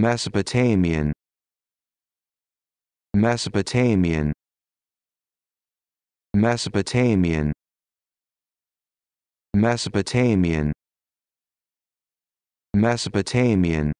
Mesopotamian. Mesopotamian. Mesopotamian. Mesopotamian. Mesopotamian.